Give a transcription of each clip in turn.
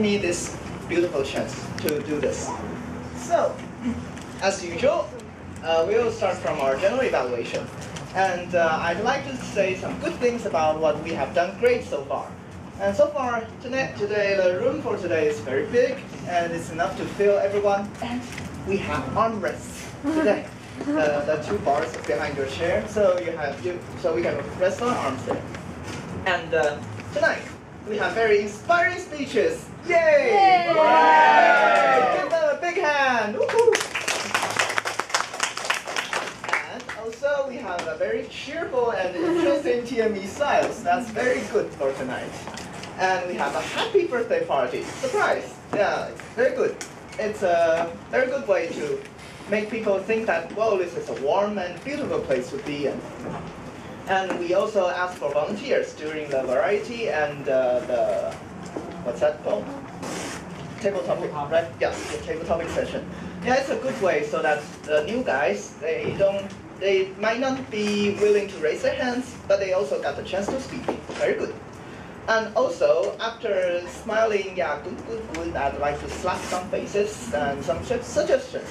me this beautiful chance to do this. So, as usual, uh, we'll start from our general evaluation. And uh, I'd like to say some good things about what we have done great so far. And so far, today, today the room for today is very big, and it's enough to fill everyone. And we have armrests today. Uh, the two bars behind your chair, so you have you, so we can rest our arms there. And uh, tonight we have very inspiring speeches. Yay! Yay! Yay! Give them a big hand. And also we have a very cheerful and interesting TME styles. That's very good for tonight. And we have a happy birthday party. Surprise! Yeah, it's very good. It's a very good way to make people think that, whoa, this is a warm and beautiful place to be in. And we also ask for volunteers during the variety and uh, the, what's that called? Table topic, right? Yeah, the table topic session. Yeah, it's a good way so that the new guys, they don't, they might not be willing to raise their hands, but they also got the chance to speak. Very good. And also, after smiling, yeah, good, good, good, I'd like to slap some faces and some suggestions.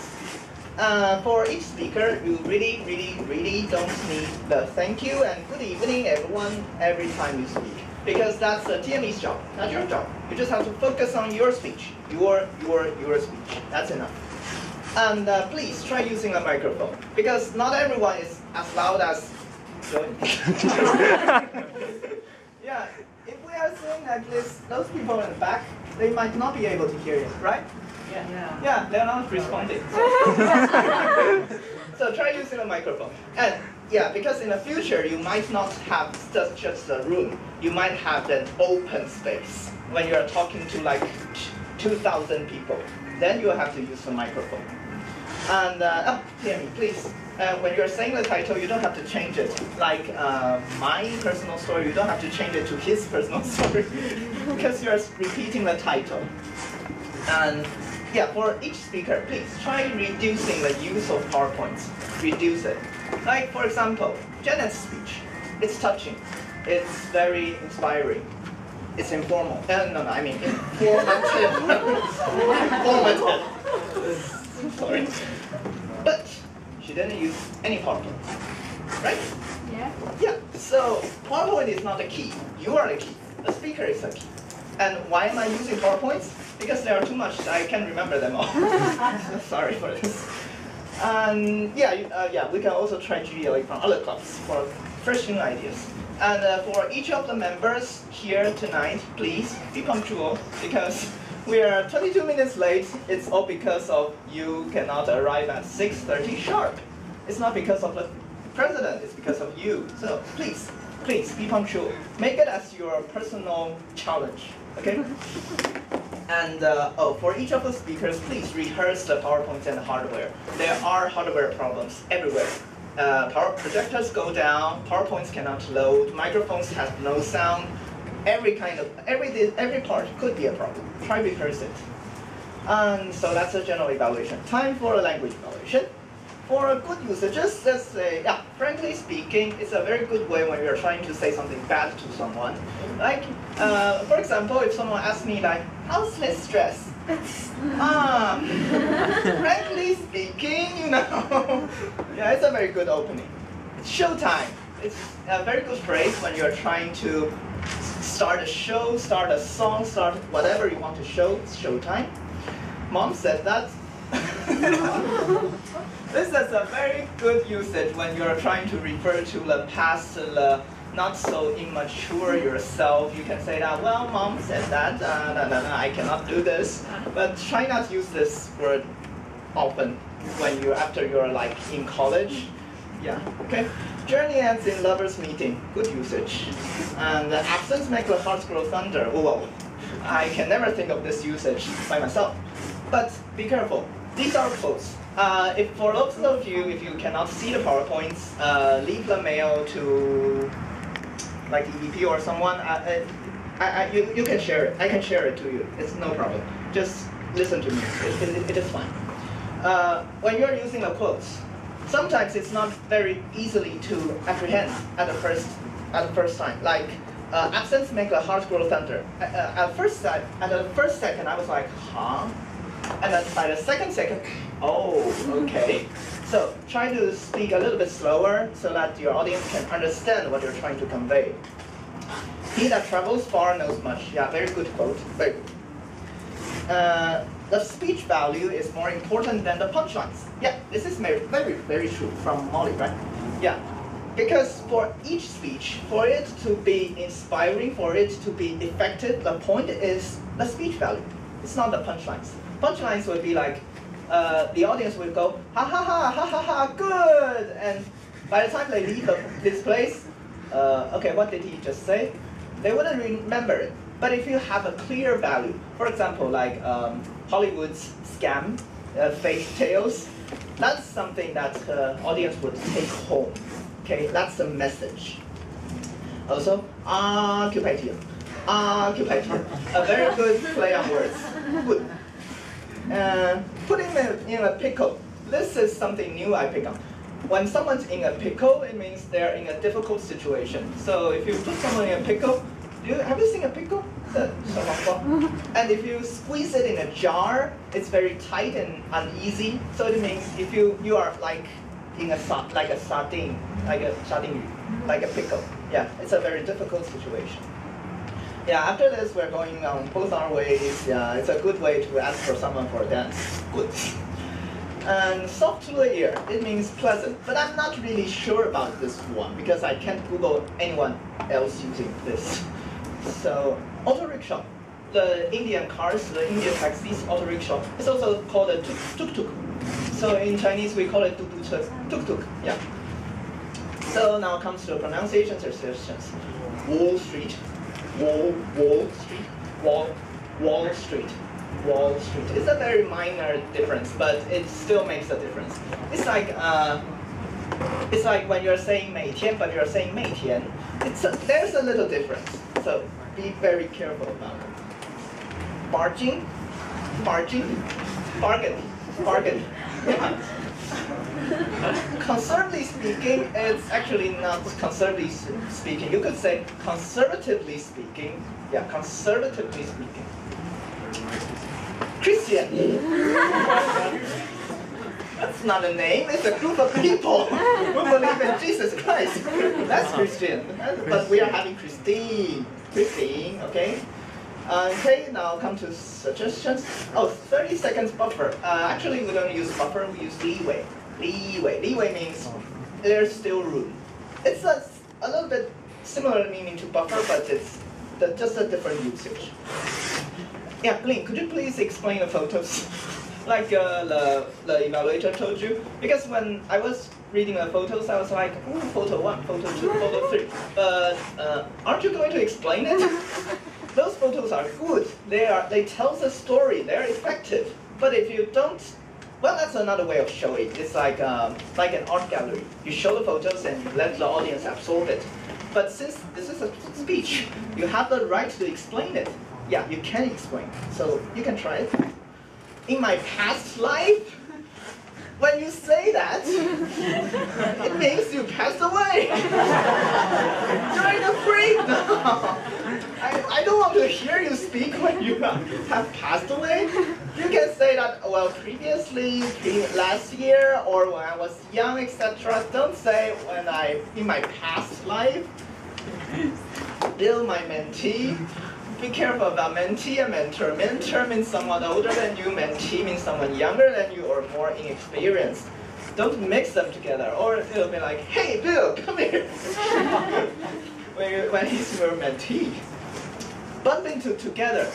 Uh, for each speaker, you really, really, really don't need the thank you and good evening everyone every time you speak. Because that's the TME's job, not your job. You just have to focus on your speech, your, your, your speech. That's enough. And uh, please try using a microphone because not everyone is as loud as yeah, if we are saying like this, those people in the back, they might not be able to hear you, right? Yeah. Yeah, they're not responding. so try using a microphone. And yeah, because in the future you might not have just, just a room. You might have an open space when you're talking to like 2,000 people. Then you have to use a microphone. And uh, oh, Tammy, please. Uh, when you're saying the title, you don't have to change it. Like uh, my personal story, you don't have to change it to his personal story because you're repeating the title. And yeah, for each speaker, please try reducing the use of PowerPoints. Reduce it. Like, for example, Janet's speech. It's touching. It's very inspiring. It's informal. Uh, no, no, I mean informative. informative. Sorry. But she didn't use any PowerPoint. Right? Yeah. Yeah, so PowerPoint is not the key. You are the key. The speaker is the key. And why am I using PowerPoints? Because there are too much, I can't remember them all. Sorry for this. And yeah, you- uh, yeah, we can also try GDLA from other clubs for fresh new ideas. And uh, for each of the members here tonight, please be punctual because we are 22 minutes late. It's all because of you cannot arrive at 6:30 sharp. It's not because of the president. It's because of you. So please, please be punctual. Make it as your personal challenge. Okay. And uh, oh, for each of the speakers, please rehearse the PowerPoint and the hardware. There are hardware problems everywhere. Uh, power projectors go down, PowerPoints cannot load, microphones have no sound. Every kind of every every part could be a problem. Try rehearse it. And so that's a general evaluation. Time for a language evaluation. For a good usages, let's say, yeah, frankly speaking, it's a very good way when you're trying to say something bad to someone. Like, uh, for example, if someone asks me like, how's his stress? ah, frankly speaking, you know, yeah, it's a very good opening. It's showtime. It's a very good phrase when you're trying to start a show, start a song, start whatever you want to show. It's showtime. Mom said that. this is a very good usage when you're trying to refer to the past, the not so immature yourself. You can say that, well, mom said that, uh, no, no, no, I cannot do this. But try not to use this word often when you're after you're like in college. Yeah, okay. Journey ends in lovers meeting. Good usage. And uh, absence makes the heart grow thunder. Whoa. I can never think of this usage by myself. But be careful. These are quotes. Uh, if for those of you, if you cannot see the PowerPoints, uh, leave the mail to like EVP or someone. Uh, I, I, you, you can share it. I can share it to you. It's no problem. Just listen to me. It, it, it is fine. Uh, when you're using the quotes, sometimes it's not very easily to apprehend at the first at the first time. Like uh, absence makes the heart grow thunder. Uh, uh, at first, at the first second, I was like, huh? And then by the second second, oh, okay. So try to speak a little bit slower so that your audience can understand what you're trying to convey. He that travels far knows much. Yeah, very good quote. Very good. Uh, the speech value is more important than the punchlines. Yeah, this is very, very, very true from Molly, right? Yeah, because for each speech, for it to be inspiring, for it to be effective, the point is the speech value. It's not the punchlines. Punchlines would be like, uh, the audience would go, ha ha ha, ha ha ha, good! And by the time they leave the, this place, uh, okay, what did he just say? They wouldn't remember it. But if you have a clear value, for example, like um, Hollywood's scam, uh, fake tales, that's something that uh, audience would take home. Okay, that's the message. Also, occupation. Occupation. A very good play on words. Good. Uh, putting them in a pickle. This is something new I pick up. When someone's in a pickle, it means they're in a difficult situation. So if you put someone in a pickle, you, have you seen a pickle? and if you squeeze it in a jar, it's very tight and uneasy. So it means if you, you are like in a like a sardine, like a sardine, like a pickle. Yeah, it's a very difficult situation. Yeah, after this, we're going on both our ways. Yeah, it's a good way to ask for someone for a dance. Good. And soft to the ear, it means pleasant. But I'm not really sure about this one because I can't Google anyone else using this. So, auto rickshaw. The Indian cars, the Indian taxis, auto rickshaw. It's also called a tuk-tuk. So in Chinese, we call it tuk-tuk. Yeah. So now comes to pronunciation suggestions. Wall Street, Wall, Wall Street, Wall, Wall Street, Wall Street. It's a very minor difference, but it still makes a difference. It's like uh, it's like when you're saying 每天, but you're saying 每天. It's a, there's a little difference, so be very careful about it. Barging, barging, bargain, bargain. Yeah. conservatively speaking, it's actually not conservatively speaking. You could say conservatively speaking. Yeah, conservatively speaking. Christian. That's not a name, it's a group of people who believe in Jesus Christ. That's Christian. But we are having Christine. Christine, okay? Uh, okay, now come to suggestions. Oh, 30 seconds buffer. Uh, actually, we don't use buffer, we use leeway. Leeway. Leeway means there's still room. It's a, a little bit similar meaning to buffer, but it's the, just a different usage. Yeah, Link, could you please explain the photos? like uh, the, the evaluator told you? Because when I was reading the photos, I was like, oh, photo one, photo two, photo three. But uh, aren't you going to explain it? Those photos are good. They are they tell the story. They're effective. But if you don't well, that's another way of showing. It. It's like um, like an art gallery. You show the photos and let the audience absorb it. But since this is a speech, you have the right to explain it. Yeah, you can explain. So you can try it. In my past life, when you say that, it means you passed away. During the break I, don't want to hear you speak when you have passed away. You can say that, well, previously, last year, or when I was young, etc. Don't say when I, in my past life. Bill, my mentee, be careful about mentee and mentor. Mentor means someone older than you, mentee means someone younger than you or more inexperienced. Don't mix them together, or it'll be like, hey, Bill, come here. when, when he's your mentee. Bump into together.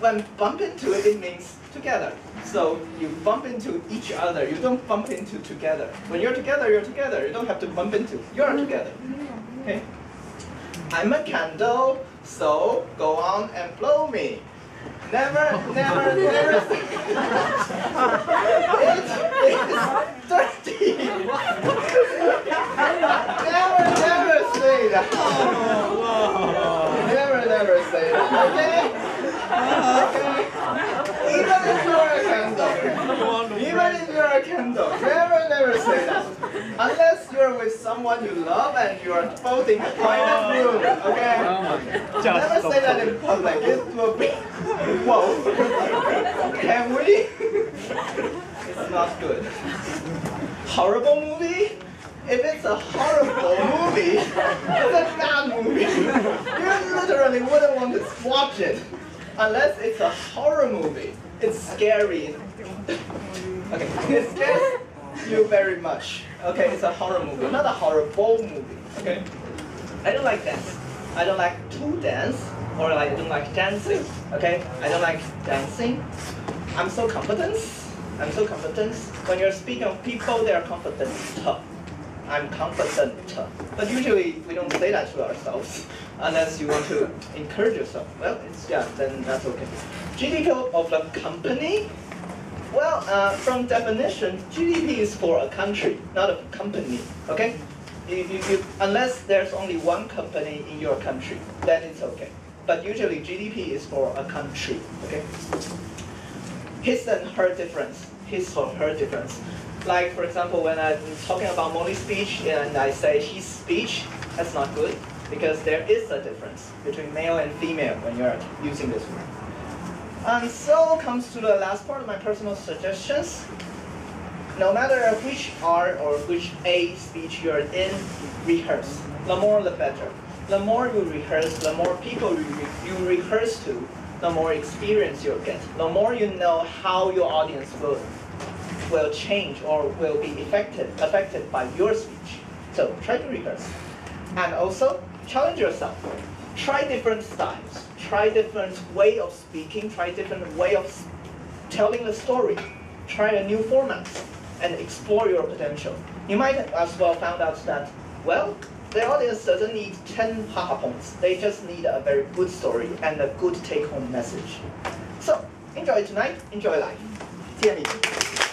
When bump into it, it means together. So you bump into each other. You don't bump into together. When you're together, you're together. You don't have to bump into. You're mm-hmm. together. Okay? I'm a candle, so go on and blow me. Never, never, never. it is dirty. never, never say that. never, never say that. Okay? Okay. Even if you're a candle, even if you're a candle, never, never say that. Unless you're you're with someone you love and you are both in a quiet room, okay? Never say that in public. It will be. Whoa. Can we? It's not good. Horrible movie? If it's a horrible movie, it's a bad movie. You literally wouldn't want to watch it. Unless it's a horror movie. It's scary. Okay, it scares you very much. Okay, it's a horror movie, not a horrible movie. Okay? I don't like dance. I don't like to dance, or I don't like dancing. Okay? I don't like dancing. I'm so confident. I'm so confident. When you're speaking of people, they are confident. I'm confident. But usually we don't say that to ourselves unless you want to encourage yourself. Well, it's yeah, then that's okay. GDP of a company. Well, uh, from definition, GDP is for a country, not a company. Okay? If you, you, unless there's only one company in your country, then it's okay. But usually GDP is for a country. Okay? His and her difference. His or her difference. Like for example, when I'm talking about Molly's speech and I say his speech, that's not good because there is a difference between male and female when you're using this word. And so comes to the last part of my personal suggestions. No matter which R or which A speech you're in, rehearse. The more the better. The more you rehearse, the more people you, re you rehearse to, the more experience you'll get. The more you know how your audience will will change or will be affected affected by your speech. So try to rehearse. And also challenge yourself. Try different styles. Try different way of speaking. Try different way of telling the story. Try a new format and explore your potential. You might as well find out that, well, the audience doesn't need 10 haha points. They just need a very good story and a good take-home message. So, enjoy tonight, enjoy life. 见你。